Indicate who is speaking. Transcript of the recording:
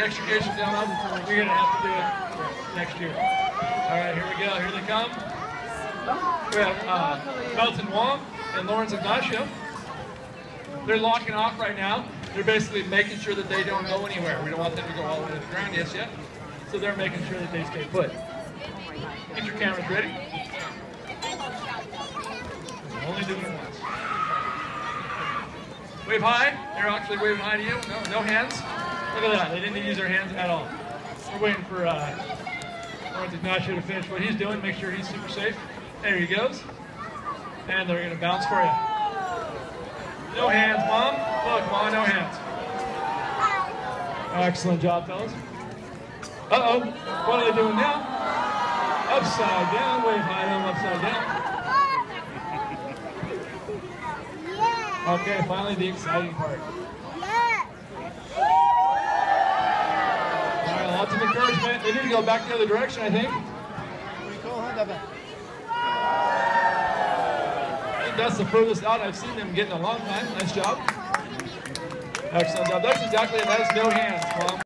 Speaker 1: Extrication down we're gonna have to do it next year. All right, here we go, here they come. We have uh, Melton Wong and Lawrence Ignacio. They're locking off right now. They're basically making sure that they don't go anywhere. We don't want them to go all the way to the ground just yet. So they're making sure that they stay put. Get your cameras ready. Only doing it once. Wave high. They're actually waving high to you. No, no hands. Look at that. They didn't use their hands at all. We're waiting for uh, Lawrence Ignacio to finish what he's doing. Make sure he's super safe. There he goes. And they're going to bounce for you. No hands, Mom. Look, Mom, no hands. Excellent job, fellas. Uh-oh. What are they doing now? Upside down. Wave high them upside down. Okay, finally the exciting part. All They need to go back the other direction, I think. I think that's the furthest out I've seen them get in a long time. Nice job. Excellent job. That's exactly it. That is no hands, Mom.